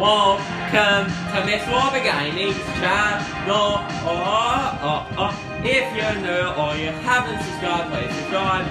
Welcome to Whopper Gaming's channel. Oh, uh, oh, uh, oh. Uh, if you're new or you haven't subscribed, please subscribe.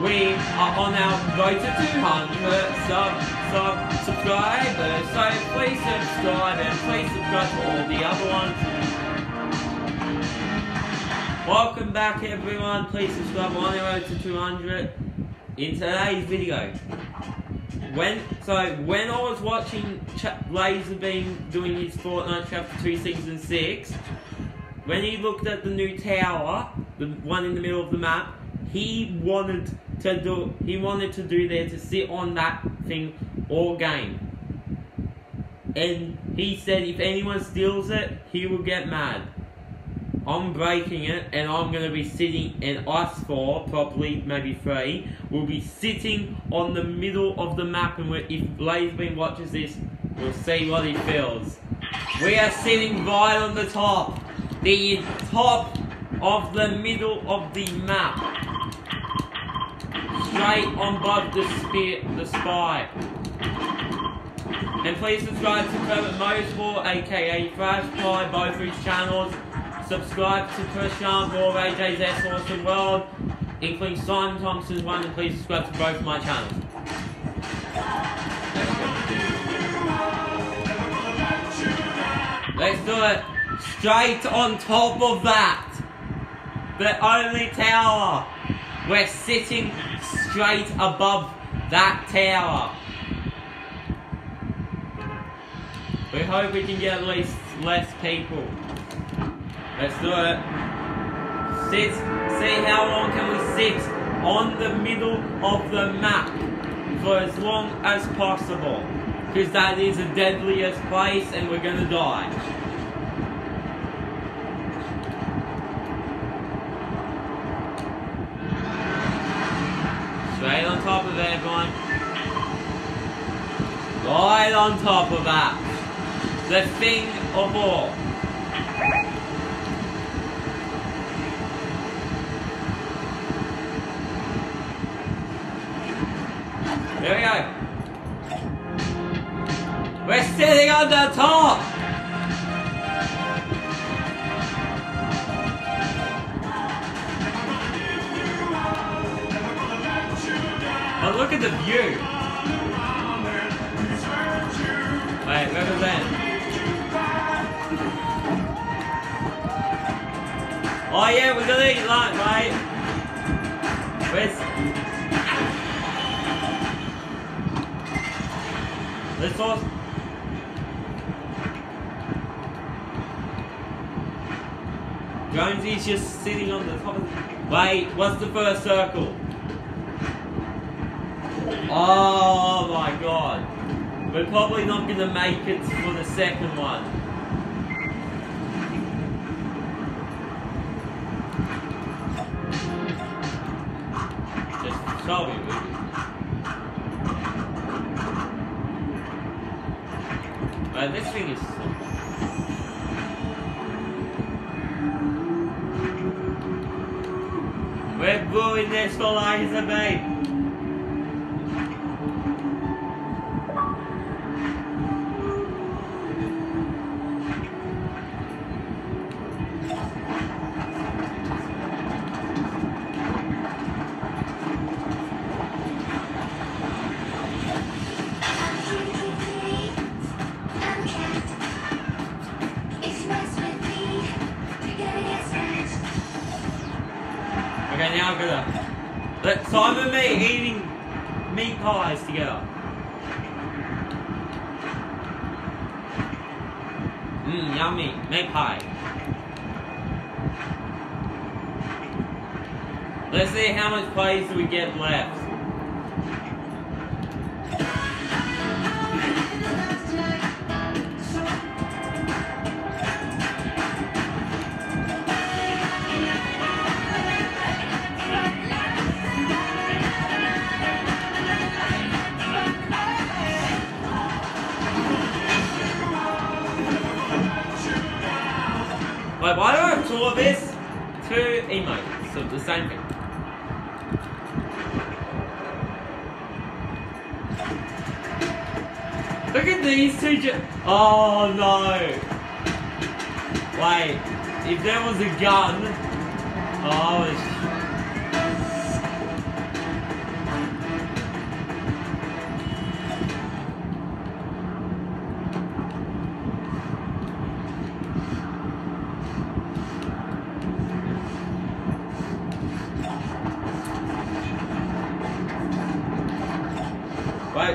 We are on our road to 200 sub, sub subscribers, so please subscribe and please subscribe to all the other ones. Welcome back everyone, please subscribe on our road to 200. In today's video, when so when I was watching Ch- Lazarbeam doing his Fortnite Chapter 2 Season 6, when he looked at the new tower, the one in the middle of the map, he wanted to do he wanted to do there to sit on that thing all game. And he said if anyone steals it, he will get mad. I'm breaking it and I'm gonna be sitting and us four, probably maybe three, We'll be sitting on the middle of the map and if Lazarbeam watches this, we'll see what he feels. We are sitting right on the top. The top of the middle of the map straight on above the spear, the spy. And please subscribe to Kermit Motorsport, aka Flash Pie, both of his channels. Subscribe to Christian Raw AJ's S Awesome World, including Simon Thompson's one, and please subscribe to both my channels. Let's do it. Straight on top of that. The only tower. We're sitting straight above that tower. We hope we can get at least less people. Let's do it. Sit. See how long can we sit on the middle of the map for as long as possible. Because that is the deadliest place and we're gonna die. Straight on top of everyone. Right on top of that. The thing of all. There we go. We're sitting on the top. Jonesy's just sitting on the top of... Wait, what's the first circle? Oh my god. We're probably not gonna make it for the second one. Just show me, maybe. Right, this thing is We're doing this for Liza, gonna let Simon and me eating meat pies together. Mmm, yummy meat pie. Let's see how much plays do we get left. Wait, why do I have two of this? Two emotes So the same thing. Look at these two. Oh no! Wait, if there was a gun... Oh,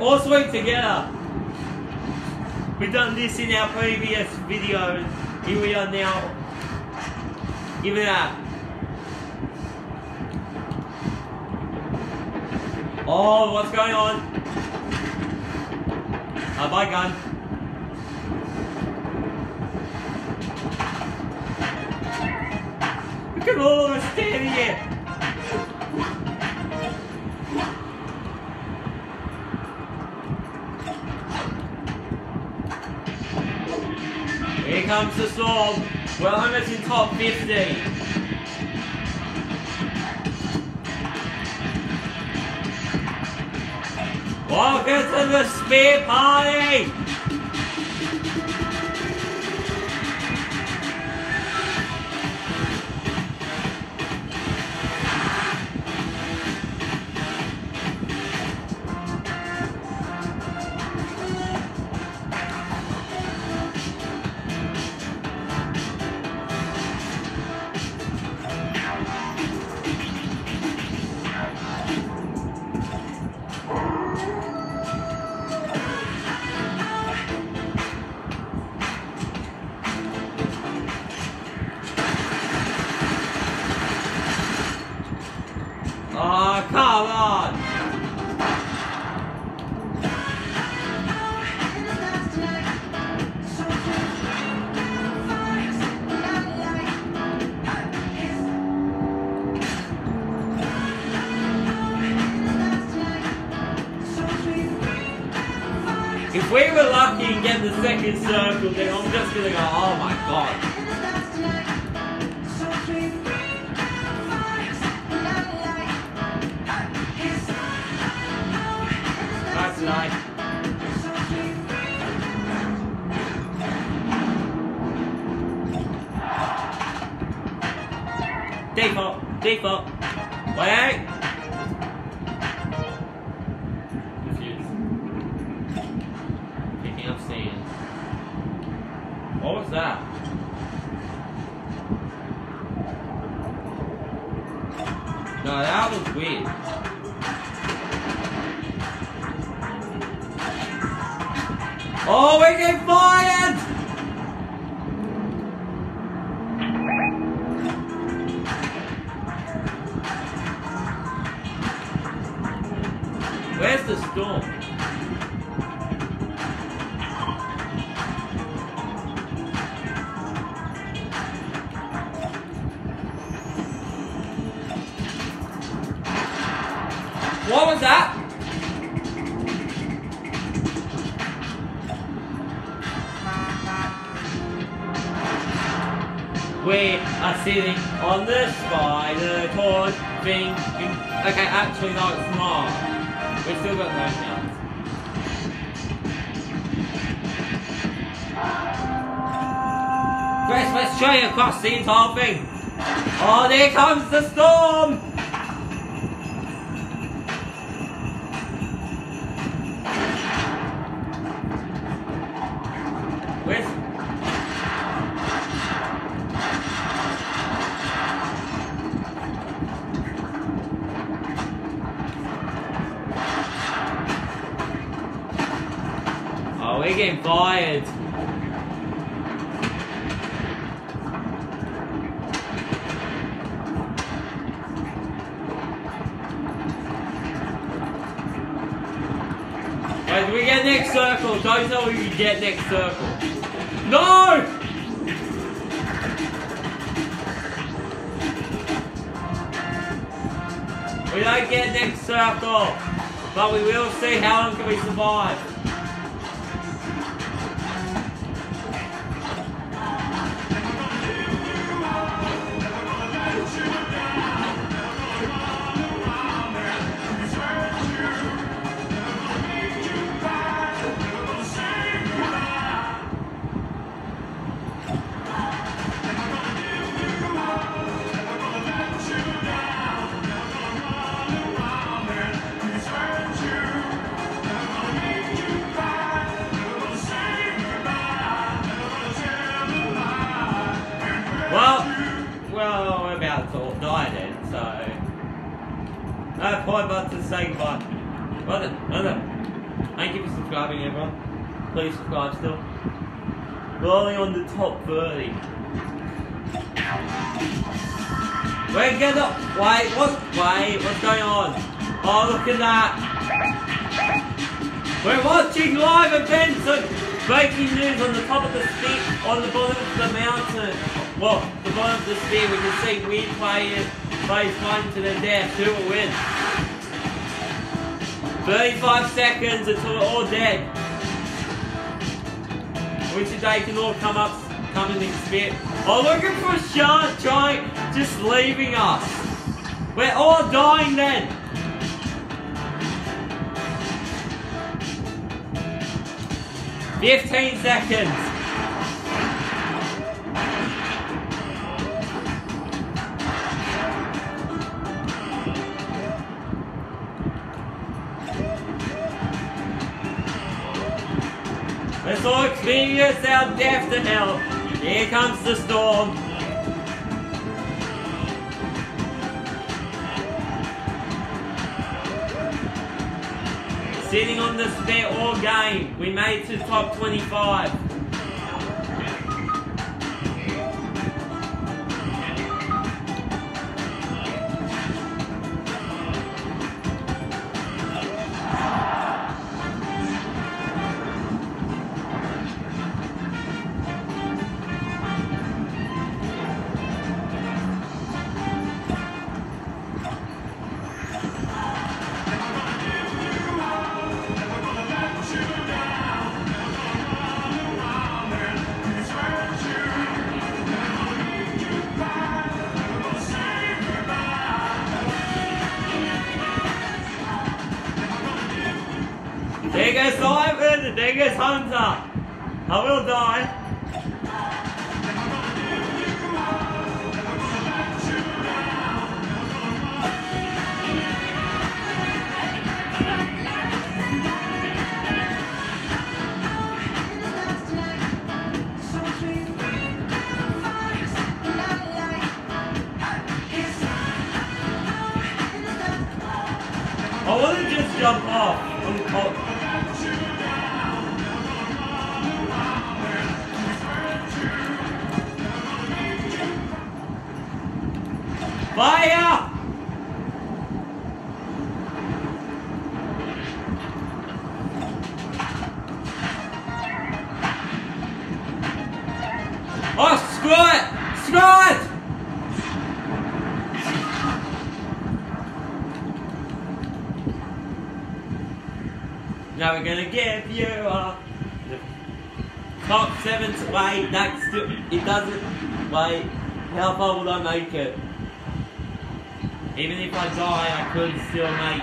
All sweep together. We've done this in our previous videos. Here we are now. Give it up. Oh, what's going on? Uh, bye, gun. Look at all of us standing here. Comes the storm. We're almost in top 50. Welcome to the spear party! We were lucky and get the second circle, then I'm just gonna go, oh my god. Nice. Default, default. Wait. Oh, we get fired! Where's the storm? What was that? We are sitting on the spider torch thing. Okay, actually no, it's not. We still got no chance. Chris, let's you across the entire thing. Oh, there comes the storm! Getting fired. Do we get next circle? Don't tell me we get next circle. No! We don't get next circle. But we will see how long can we survive. Top 30. Wait, get up! Wait, what? Wait, what's going on? Oh, look at that! We're watching live events of breaking news on the top of the speed, on the bottom of the mountain. Well, the bottom of the speed, we can see weird players, players fighting to their death. Who will win? 35 seconds until we're all dead. Which they can all come up, come and spit. Oh, looking for Sean trying, just leaving us. We're all dying then. Fifteen seconds. Let's all experience our death to hell. Here comes the storm. Sitting on the spare all game. We made to top 25. Goes Simon, there goes Hunter. I will die. I want to just jump off. Fire! Oh, screw it! Screw it! Now we're gonna give you a top seven to wait. That's still, it doesn't wait. How far will I make it? Even if I die, I could still make.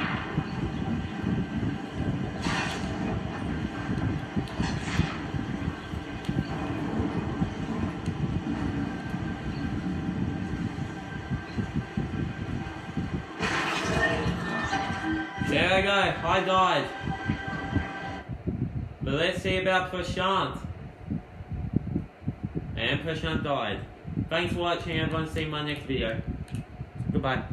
There we go. I died. But let's see about Prashant. And Prashant died. Thanks for watching everyone. See you in my next video. Goodbye.